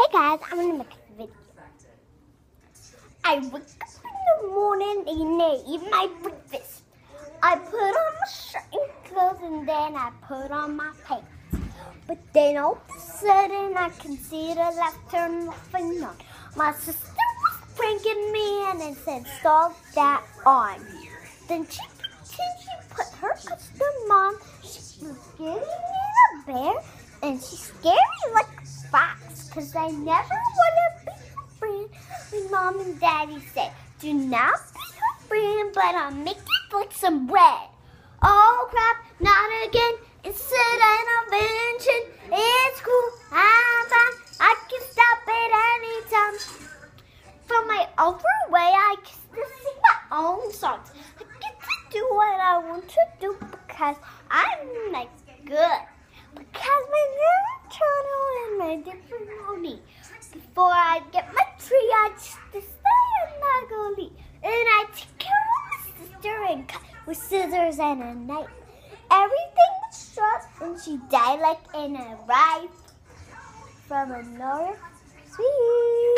Hey guys, I'm gonna make a video. I wake up in the morning and I eat my breakfast. I put on my shirt and clothes and then I put on my pants. But then all of a sudden I can see the light turn off and on. My sister was pranking me and said stop that on. Then she she put her costume on. She was giving me a bear and she scared me like a fox because I never want to be her friend. My mom and daddy said, do not be her friend, but I'll make it like some bread. Oh crap, not again. Instead an invention. It's cool, I'm fine. I can stop it anytime. From my other way, I can sing my own songs. I get to do what I want to do because I'm like good. Because my little channel Before I get my I just stay in. And I take care of my sister and cut with scissors and a knife. Everything was short and she died like in a ride from a north sweet.